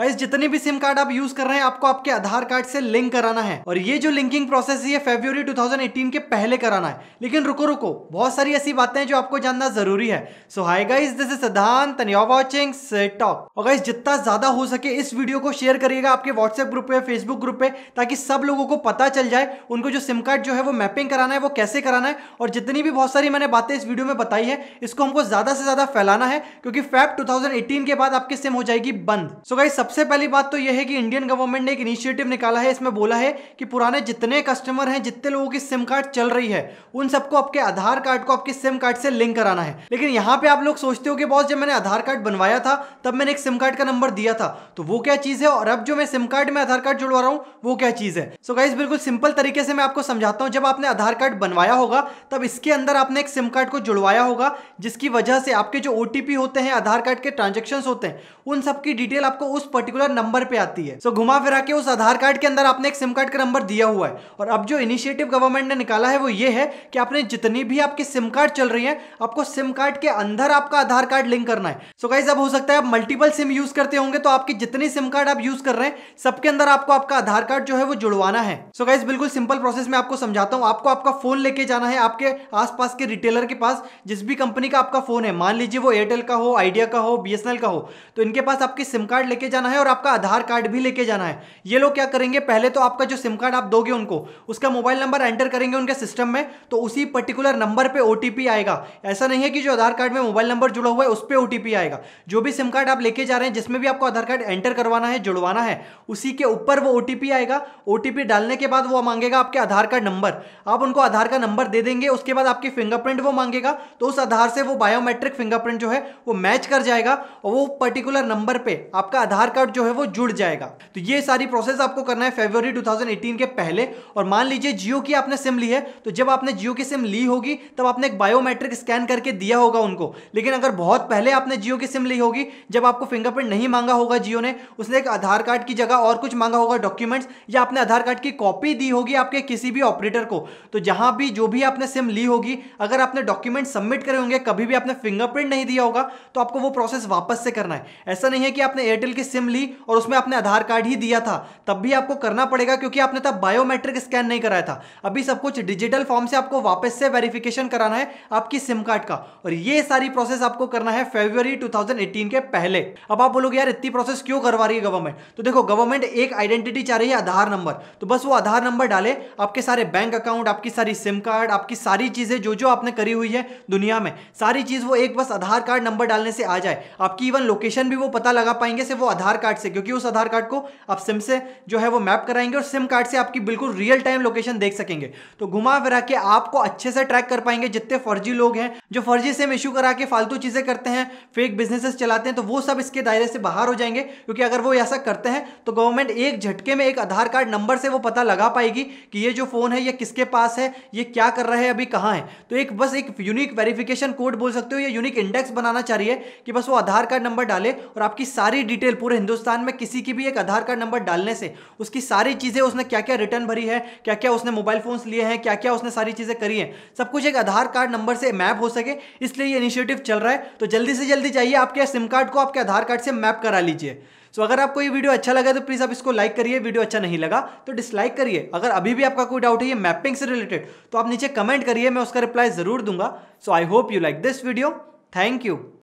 Guys जितने भी SIM card आप यूज़ कर रहे हैं, आपको आपके आधार कार्ड से लिंक कराना है। और ये जो लिंकिंग प्रोसेस है फेब्रुवरी 2018 के पहले कराना है। लेकिन रुको रुको, बहुत सारी ऐसी बातें जो आपको जानना ज़रूरी है। So hi guys this is Siddhant and you watching talk और गाइस जितना ज़्यादा हो सके इस वीडियो को शेयर करिएगा आपके व्हाट्सएप ग्रुप पे फेसबुक ग्रुप पे, ताकि सब लोगों को पता चल जाए उनको जो सिम कार्ड जो है वो मैपिंग कराना है, वो कैसे कराना है। और जितनी भी बहुत सारी मैंने बातें इस वीडियो में बताई है, इसको हमको ज़्यादा से ज़्यादा फैलाना है, क्योंकि फैप 2018 के बाद आपकी सिम हो जाएगी बंद। सो गाइस सबसे पहली बात तो यह है कि इंडियन गवर्नमेंट ने एक इनिशिएटिव निकाला है, इसमें बोला है कि पुराने जितने कस्टमर हैं, जितने लोगों की सिम कार्ड चल रही है, उन सबको आपके आधार कार्ड को आपके सिम कार्ड से लिंक कराना है। लेकिन यहाँ पे आप लोग सोचते हो कि बॉस जब मैंने आधार कार्ड बनवाया था, तब मैंने एक सिम कार्ड का नंबर दिया था। तो वो क्या चीज़ है? और अब जो मैं सिम कार्ड में आधार कार्ड जुड़वा रहा हूँ, वो क्या चीज़ है? सो गाइस बिल्कुल सिंपल तरीके से मैं आपको समझाता हूँ। जब आपने आधार कार्ड बनवाया होगा, तब इसके अंदर आपने एक सिम कार्ड को जुड़वाया होगा, जिसकी वजह से आपके जो ओटीपी होते हैं, आधार कार्ड के ट्रांजेक्शन होते हैं, उन सबकी डिटेल आपको उस पर्टिकुलर नंबर पे आती है। सो so, घुमा फिरा के उस आधार कार्ड के अंदर आपने एक सिम कार्ड का नंबर दिया हुआ है। और अब जो इनिशिएटिव गवर्नमेंट ने निकाला है वो ये है कि आपने जितनी भी आपकी सिम कार्ड चल रही है आपको सिम कार्ड के अंदर आपका आधार कार्ड लिंक करना है। सो गाइज़ अब हो सकता है आप मल्टीपल सिम यूज़ करते होंगे तो आपकी जितनी सिम कार्ड आप यूज़ कर रहे हैं सबके अंदर आपको आपका आधार कार्ड जो है वो जुड़वाना है। सो गाइज़ बिल्कुल सिंपल प्रोसेस में आपको समझाता हूँ। आपको आपका फ़ोन लेके जाना है आपके आसपास के रिटेलर के पास जिस भी कंपनी का आपका फ़ोन है। मान लीजिए वो एयरटेल का हो आइडिया का हो बीएसएनएल का हो तो इनके पास आपकी सिम कार्ड लेके जाना है और आपका आधार कार्ड भी लेके जाना है। ये लोग क्या करेंगे? पहले तो आपका जो सिम कार्ड आप दोगे उनको, उसका मोबाइल नंबर एंटर करेंगे उनके सिस्टम में तो उसी पर्टिकुलर नंबर पे ओटीपी आएगा। ऐसा नहीं है कि जो आधार कार्ड में मोबाइल नंबर जुड़ा हुआ है, उस पर ओटीपी आएगा। जो भी सिम कार्ड आप लेके जा रहे हैं, जिसमें भी आपको आधार कार्ड एंटर करवाना है, जुड़वाना है, उसी के ऊपर वो ओटीपी आएगा। ओटीपी डालने के बाद वो मांगेगा आपके आधार कार्ड नंबर। आप उनको आधार का नंबर दे देंगे, उसके बाद आपकी फिंगरप्रिंट वो मांगेगा तो उस आधार से वो बायोमेट्रिक फिंगरप्रिंट जो है, वो मैच कर जाएगा, और वो पर्टिकुलर नंबर पे आपका आधार कार्ड जो है वो जुड़ जाएगा। तो ये सारी प्रोसेस आपको करना है फेब्रवरी 2018 के पहले। और मान लीजिए जियो की आपने सिम ली है तो जब आपने जियो की सिम ली होगी, तब आपने एक बायोमेट्रिक स्कैन करके दिया होगा उनको। लेकिन अगर बहुत पहले आपने जियो की सिम ली होगी, जब आपको फिंगरप्रिंट नहीं मांगा होगा जियो ने, उसने एक आधार कार्ड की जगह और कुछ मांगा होगा डॉक्यूमेंट्स या आपने आधार कार्ड की कॉपी दी होगी आपके किसी भी ऑपरेटर को तो जहाँ भी जो भी आपने सिम ली होगी, अगर आपने डॉक्यूमेंट सबमिट करे होंगे, कभी भी आपने फिंगरप्रिंट नहीं दिया होगा तो आपको वो प्रोसेस वापस से करना है। ऐसा नहीं है कि आपने एयरटेल की सिम ली और उसमें आपने आधार कार्ड ही दिया था। तब भी आपको करना पड़ेगा क्योंकि आपने तब बायोमेट्रिक स्कैन नहीं कराया था। अभी सब कुछ डिजिटल फॉर्म से आपको वापस से वेरिफिकेशन कराना है आपकी सिम कार्ड का। और ये सारी प्रोसेस आपको करना है फेब्रुवरी 2018 के पहले। अब आप बोलोगे, यार, इतनी प्रोसेस क्यों करवा रही है गवर्नमेंट तो देखो गवर्नमेंट एक आइडेंटिटी चाह रही है आधार नंबर तो बस वो आधार नंबर डाले, आपके सारे बैंक अकाउंट आपकी सारी सिम कार्ड आपकी सारी चीज़ें जो जो आपने करी हुई है दुनिया में, सारी चीज़ वो एक बस आधार कार्ड नंबर डालने से आ जाए। आपकी इवन लोकेशन भी वो पता लगा पाएँगे से वो आधार कार्ड से, क्योंकि उस आधार कार्ड को आप सिम से जो है वो मैप कराएँगे और सिम कार्ड से आपकी बिल्कुल रियल टाइम लोकेशन देख सकेंगे। तो घुमा फिरा के आपको अच्छे से ट्रैक कर पाएँगे जितने फर्जी लोग हैं, जो फर्जी सिम इशू करा के फालतू चीज़ें करते हैं फेक बिजनेसेस चलाते हैं तो वो सब इसके दायरे से बाहर हो जाएँगे। क्योंकि अगर वो ऐसा करते हैं तो गवर्नमेंट एक झटके में एक आधार कार्ड नंबर से वो पता लगा पाएगी कि ये जो फ़ोन है, ये किसके पास है, ये क्या कर रहा है, अभी कहाँ है। तो एक बस एक यूनिक वेरिफिकेशन कोड बोल सकते हो, या यूनिक इंडेक्स बनाना चाहिए कि बस वो आधार कार्ड नंबर डाले और आपकी सारी डिटेल पूरे हिंदुस्तान में किसी की भी एक आधार कार्ड नंबर डालने से उसकी सारी चीज़ें उसने क्या क्या रिटर्न भरी है क्या क्या उसने मोबाइल फोन्स लिए हैं क्या क्या उसने सारी चीज़ें करी हैं सब कुछ एक आधार कार्ड नंबर से मैप हो सके इसलिए ये इनिशिएटिव चल रहा है। तो जल्दी से जल्दी चाहिए आपके सिम कार्ड को आपके आधार कार्ड से मैप करा लीजिए। सो so, अगर आपको ये वीडियो अच्छा लगा तो प्लीज़ आप इसको लाइक करिए वीडियो अच्छा नहीं लगा तो डिसलाइक करिए। अगर अभी भी आपका कोई डाउट है ये मैपिंग से रिलेटेड तो आप नीचे कमेंट करिए मैं उसका रिप्लाई ज़रूर दूँगा। So I hope you like this video thank you